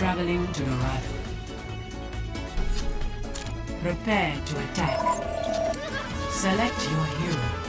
Traveling to Dorado. Prepare to attack. Select your hero.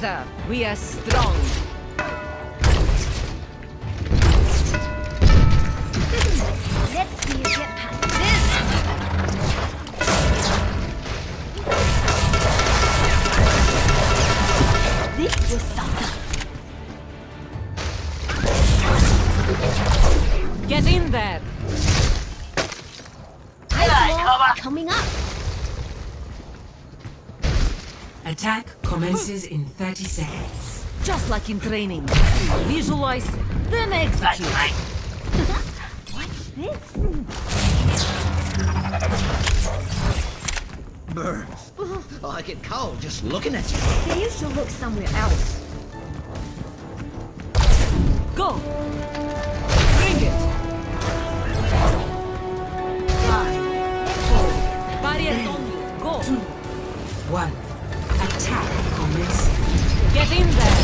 Together, we are strong. 30 seconds. Just like in training. Visualize, then execute. What's this? Brr. Oh, I get cold just looking at you. Then you should look somewhere else. Go. Bring it. Five, four, Barriers on you. Go. two, one. Get in there.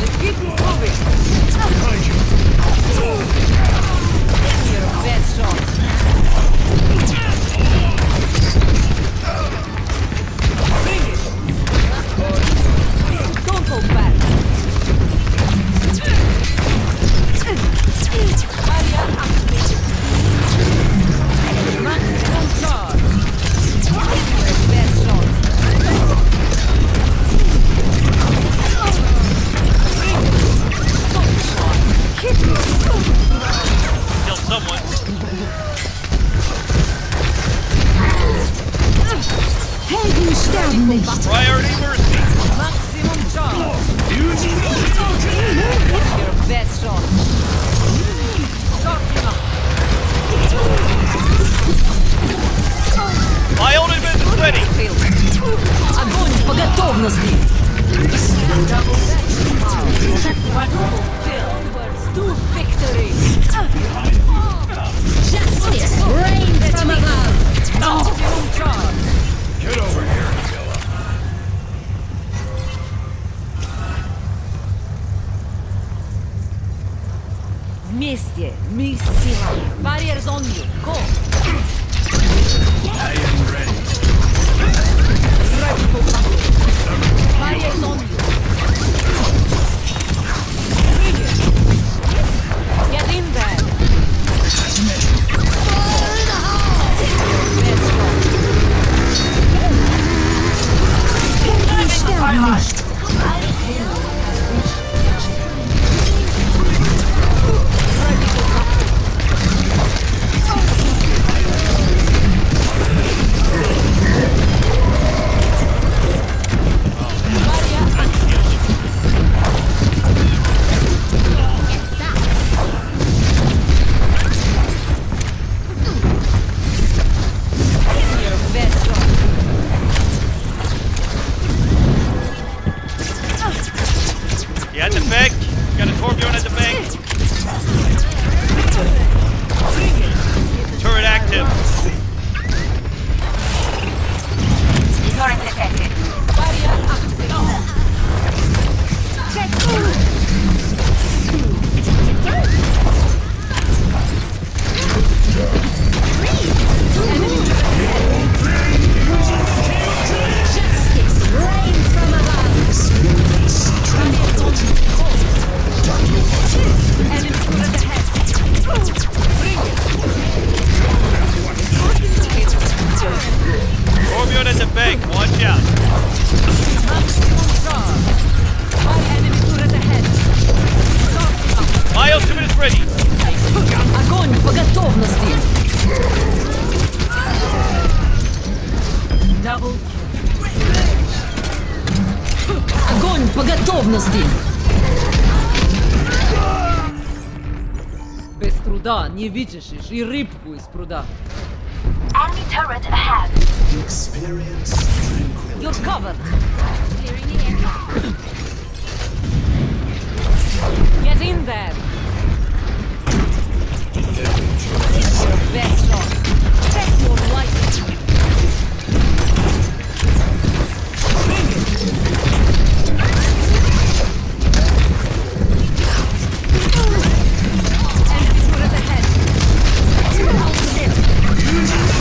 Let's keep moving. Your best shot. Don't hold back. Готовности! Без труда не вытащишь и рыбку из пруда. Enemy turret ahead. Experience tranquility. You're covered! Get in there! Your best shot! Bet your life! Enemy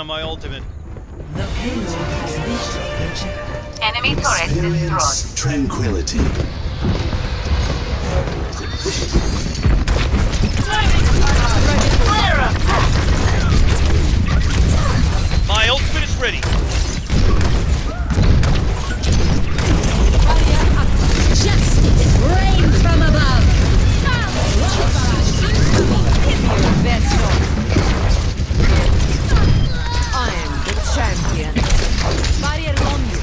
on my ultimate. The payload has reached the checkpoint. Enemy turret destroyed. Tranquility. My ultimate is ready. Justice reigns from above. Give champion. Barrier on you.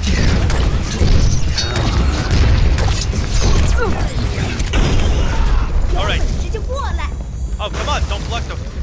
All right. Oh, come on. Don't block them.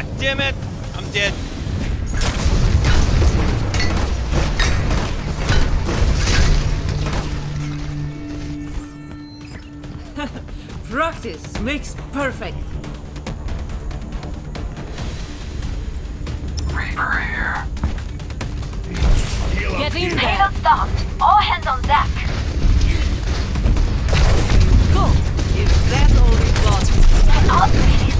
Ah, damn it. I'm dead. Practice makes perfect. Reaper here. Get in there. Payload stopped. All hands on deck. Go. Is that all we've got? Ultimate is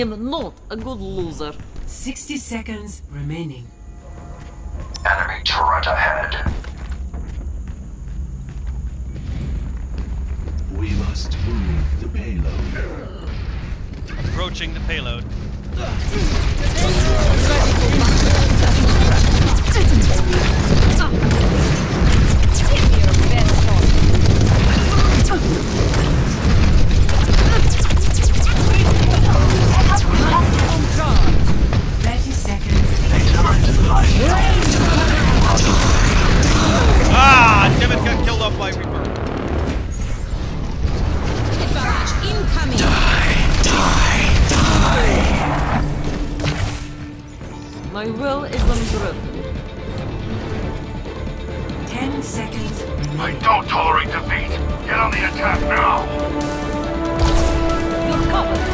am not a good loser. 60 seconds remaining. Enemy turret ahead. We must move the payload. Approaching the payload. Ah! Damn got killed off by Reaper. Hit barrage incoming. My will is unbroken. Ten seconds remaining. I don't tolerate defeat. Get on the attack now. You're covered.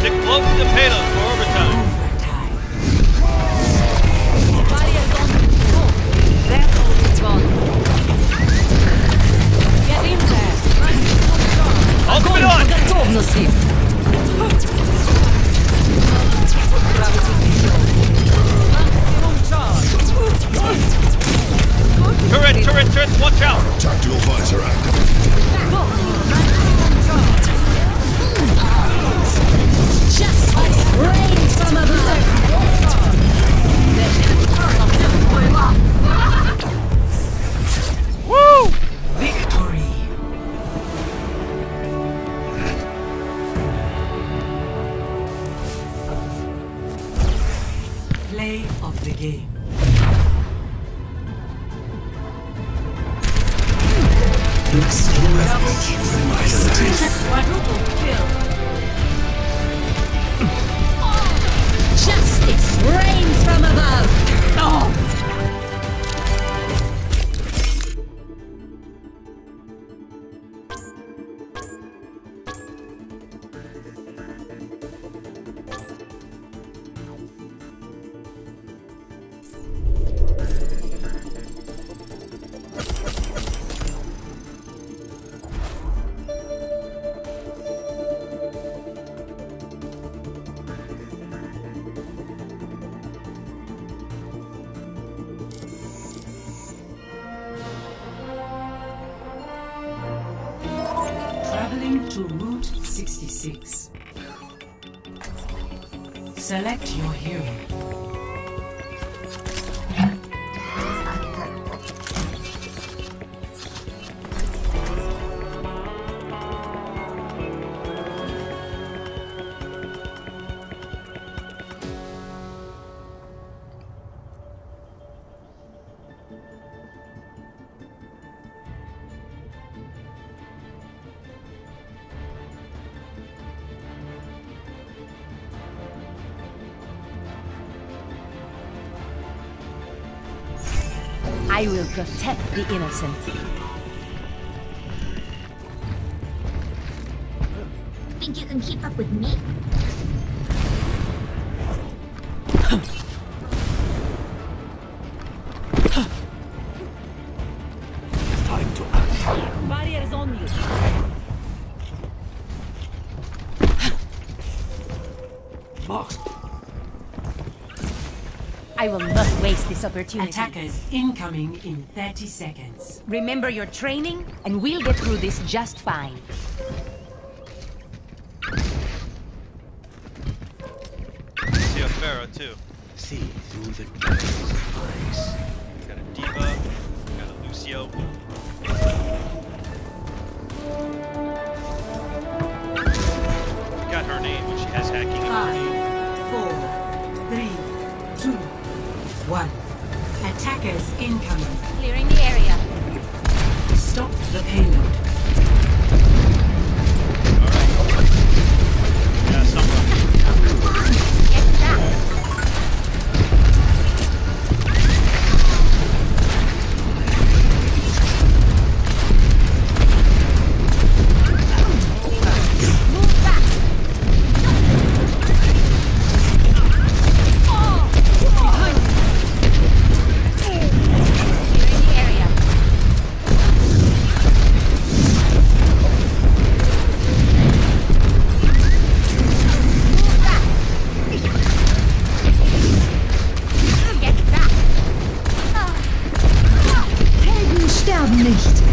Stick close to the payload for all is gone. Get in there. Ultimate on! Готовности. Gravity control. Maximum charge. Turret, turret, turret, watch out! Tactical visor active. Go. Maximum charge. 66. Select your hero. I will protect the innocent. Think you can keep up with me? Time to act. Barriers on you. Mark. I will not waste this opportunity. Attackers incoming in 30 seconds. Remember your training, and we'll get through this just fine. See a Pharah too. See through the devil's eyes. Got a D.Va, got a Lucio. Attackers incoming. Clearing nicht.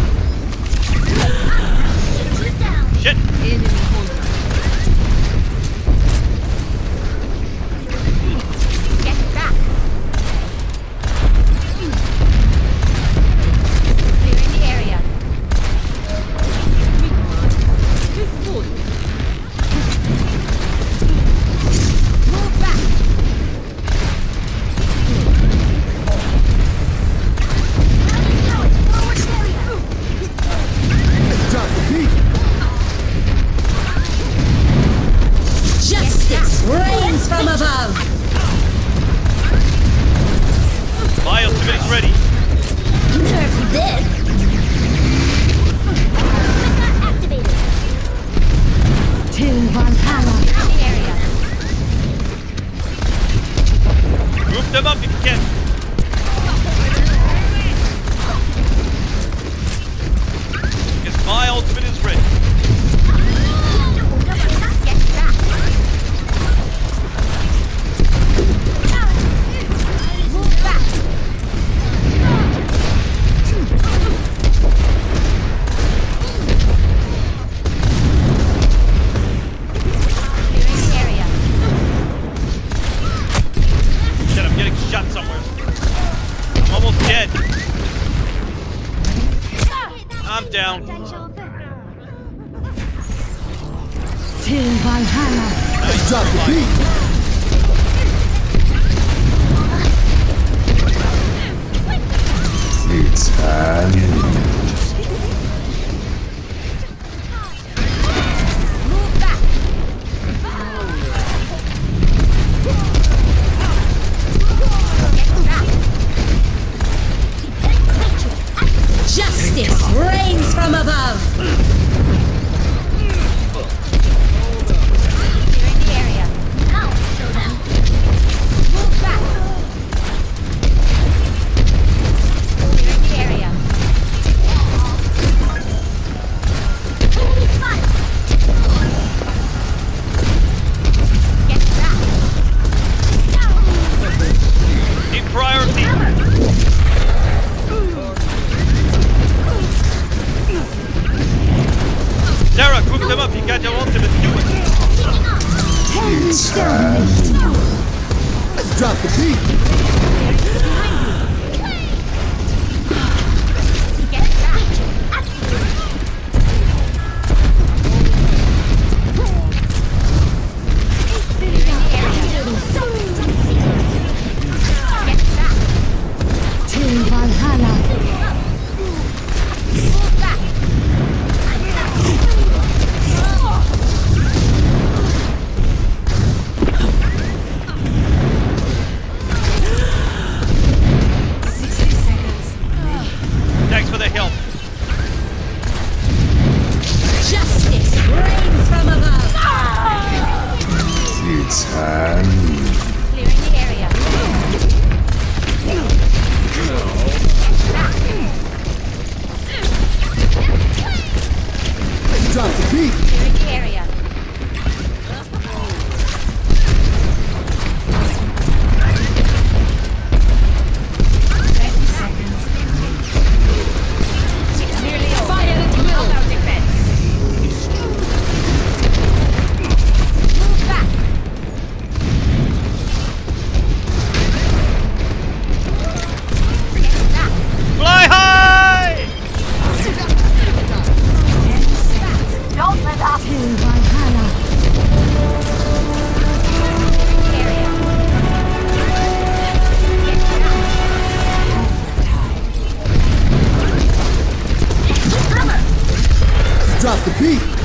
I'm down. Till Valhalla. Let's drop the beat. It's time. on the beat. Area. off the beat.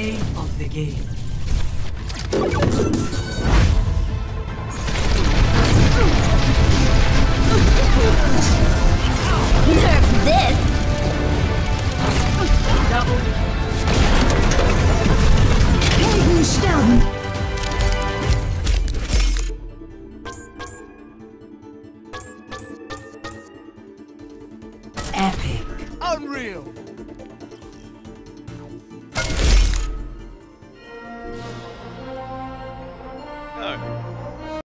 Play of the game.